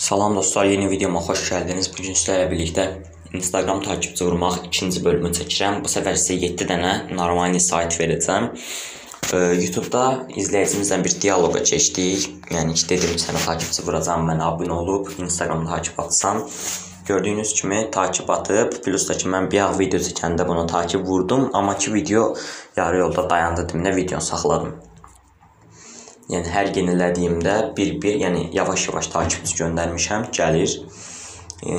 Salam dostlar, yeni videoma xoş gəldiniz. Bu gün sizlərlə birlikdə Instagram takipçi vurmaq ikinci bölümünü çəkirəm. Bu səfər sizə 7 dənə normal sayt verəcəm. Ee, YouTube-da izləyicimizlə bir dialoqa keçdik. Yəni ki, dedim sənə takipçi vuracam, mənə abunə olub Instagram takip atsan. Gördüyünüz kimi takip atıb, plus da ki mən bir ağ video çəkəndə buna takip vurdum, amma ki video yarı yolda dayandı, deməyə videonu saxladım. Yəni hər yenilədiyimdə bir-bir, yəni yavaş-yavaş takipçi göndərmişəm, gəlir. E,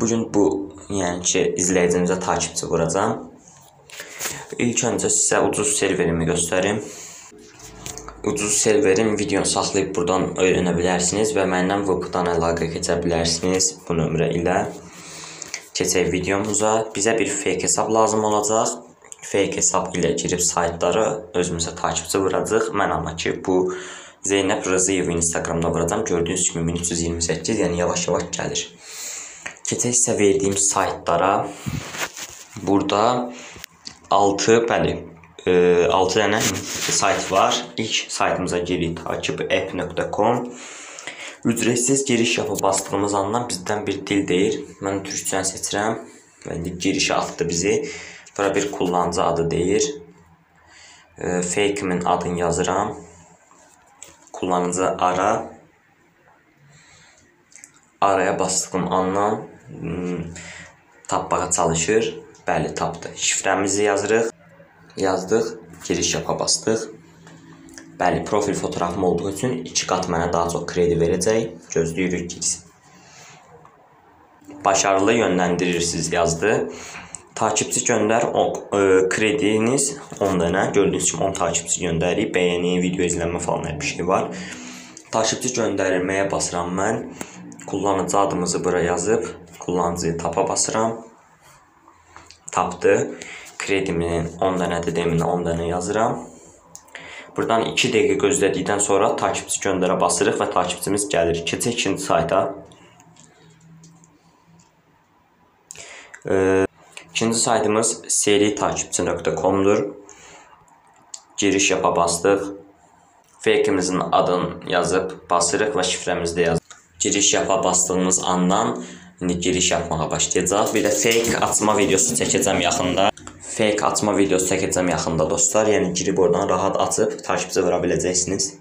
bu gün bu, yəni ki, izləyicimizə takipçi vuracam. İlk öncə sizə ucuz serverimi göstərim. Ucuz serverin videonu saxlayıb burdan öyrənə bilərsiniz və məndən VPN-dan əlaqə keçə bilərsiniz bu nömrə ilə. Keçək videomuza. Bizə bir fake hesab lazım olacaq fake hesab ilə girib saytlara özümüzə takipçi vuracağıq. Mən amma ki bu Zeynəb Rızayev Instagramda vuracam. Gördüyünüz kimi 1328, yəni yavaş-yavaş gəlir. Keçək isə verdiyim saytlara. Burada 6, bəli, 6 e, dənə sayt var. İlk saytımıza giririk takibapp.com. Ücretsiz giriş yapıb bastığımız andan bizdən bir dil deyir. Mən türkçəni seçirəm və indi girişə atdı bizi. Bura bir kullanıcı adı deyir. E, fake'imin adını yazıram. Kullanıcı ara. Araya bastığım andan hmm, tapmağa çalışır. Bəli, tapdı. Şifrəmizi yazırıq. Yazdıq. Giriş yapa bastıq. Bəli, profil fotoğrafım olduğu üçün 2 qat mənə daha çox kredi verəcək. Gözləyirik girsin. Başarılı yönləndirirsiniz yazdı. Takipçi göndər, o, ə, e, krediniz 10 dənə. Gördüyünüz kimi 10 takipçi göndərik. Bəyəni, video izlənmə falan hər bir şey var. Takipçi göndərilməyə basıram mən. Kullanıcı adımızı bura yazıb, kullanıcıyı tapa basıram. Tapdı. Kredimin 10 dənədir, demin 10 dənə yazıram. Buradan 2 dəqiqə gözlədikdən sonra takipçi göndərə basırıq və takipçimiz gəlir. Keçək ikinci sayta. Ee, İkinci saytımız seritakipçi.com-dur. Giriş yapa bastıq. Fake'imizin adını yazıb basırıq və şifrəmizi də yazırıq. Giriş yapa bastığımız andan indi giriş yapmağa başlayacaq. Bir də fake açma videosu çəkəcəm yaxında. Fake açma videosu çəkəcəm yaxında dostlar. Yəni girib oradan rahat açıb takipçi vura biləcəksiniz.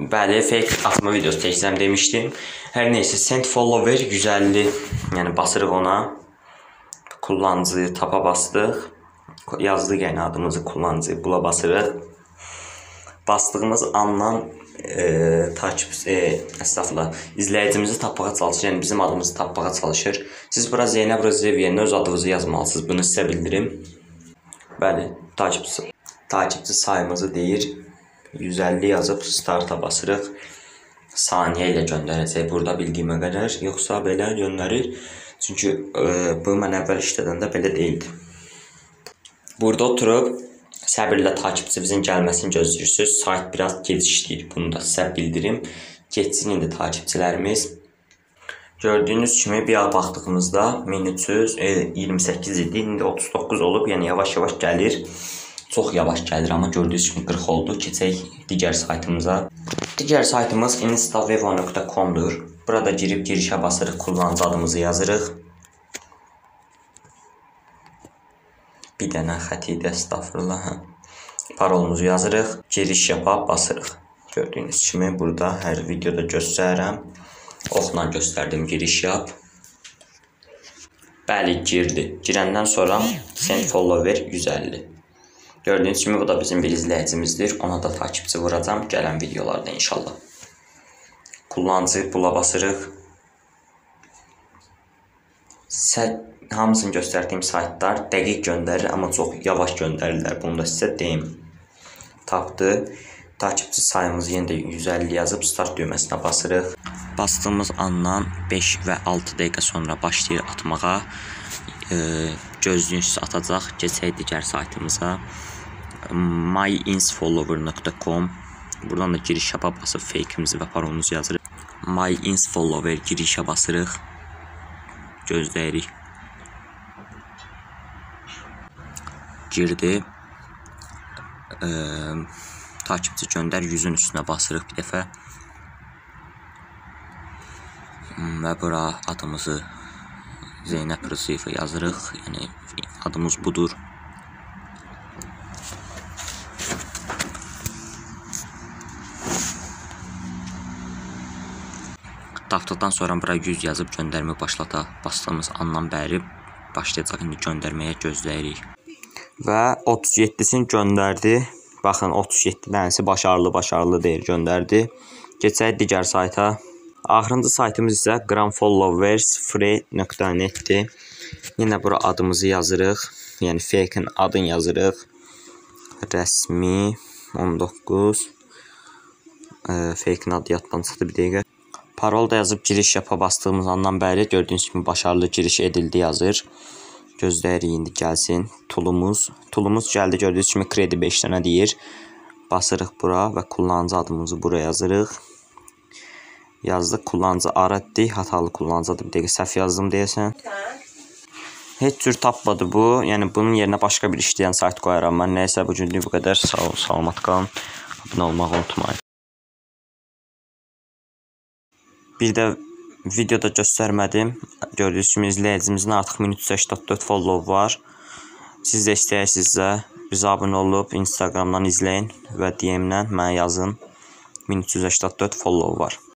Bəli, fake açma videosu çəkəcəm demişdim. Hər nəysə send follower 150, yəni basırıq ona kullanıcıyı tapa bastıq. Yazdıq yəni adımızı kullanıcıyı bula basırıq. Bastığımız andan e, takip e, əslafla izləyicimizi tapmağa çalışır. Yəni bizim adımızı tapmağa çalışır. Siz bura Zeynəb Rızayev öz adınızı yazmalısınız. Bunu sizə bildirim. Bəli, takipçi takipçi sayımızı deyir. 150 yazıb starta basırıq. Saniyə ilə göndərəcək burada bildiyimə qədər, yoxsa belə göndərir. Çünki e, bu mən əvvəl işlədəndə belə deyildi. Burada oturub səbirlə takipçimizin gəlməsini gözləyirsiniz. Sayt biraz gec işləyir. Bunu da sizə bildirim. Keçsin indi takipçilərimiz. Gördüyünüz kimi bir az baxdığımızda 1328 idi. İndi 39 olub. Yəni yavaş-yavaş gəlir. Çox yavaş gəlir, amma gördüyünüz kimi 40 oldu. Keçək digər saytımıza. Digər saytımız instavevo.com-dur. Burada girib girişə basırıq, kullanıcı adımızı yazırıq. Bir dənə xət idi, əstəğfurullah. Hə. Parolumuzu yazırıq, giriş yapa basırıq. Gördüyünüz kimi burada hər videoda göstərirəm. Oxla göstərdim giriş yap. Bəli, girdi. Girəndən sonra send follower 150. Gördüyünüz kimi bu da bizim bir izləyicimizdir. Ona da takipçi vuracam gələn videolarda inşallah kullanıcı bula basırıq. Hamısını göstərdiyim saytlar dəqiq göndərir, amma çox yavaş göndərirlər. Bunu da sizə deyim. Tapdı. Takipçi sayımızı yenə də 150 yazıb start düyməsinə basırıq. Bastığımız andan 5 və 6 dəqiqə sonra başlayır atmağa. E, gözlüyünsüz atacaq. Keçək digər saytımıza. myinfollower.com Buradan da giriş yapa basıb fake'imizi və parolumuzu yazırıq. My ins follower girişə basırıq. Gözləyirik. Girdi. Ə, takipçi göndər 100-ün üstünə basırıq bir dəfə. Hmm, Və bura adımızı Zeynəb Rızıyeva yazırıq. Yəni adımız budur. Tapdıqdan sonra bura 100 yazıb göndərmə başlata bastığımız andan bəri başlayacaq indi göndərməyə gözləyirik. Və 37-sini göndərdi. Baxın 37 dənəsi başarılı, başarılı deyir, göndərdi. Keçək digər sayta. Axırıncı saytımız isə granfollowersfree.net-dir. Yenə bura adımızı yazırıq. Yəni fake-in adını yazırıq. Rəsmi 19 e, fake-in adı yaddan çıxdı bir dəqiqə. Parol da yazıb giriş yapa bastığımız andan bəri gördüyünüz kimi başarılı giriş edildi yazır. Gözləyirik indi gəlsin. Tulumuz. Tulumuz gəldi. Gördüyünüz kimi kredi 5 dənə deyir. Basırıq bura və kullanıcı adımızı bura yazırıq. Yazdıq. Kullanıcı Araddi. Hatalı kullanıcı adı. Bir dəqiqə səhv yazdım deyəsən. Heç cür tapmadı bu. Yəni bunun yerinə başqa bir işləyən sayt qoyaram mən. Nəysə bu günlük bu qədər. Sağ ol, salamat qalın. Abunə olmağı unutmayın. Bir də videoda göstərmədim. Gördüyünüz kimi izləyicimizin artıq 1384 follow var. Siz də istəyirsinizsə bizə abunə olub Instagramdan izləyin və DM-dən mənə yazın. 1384 follow var.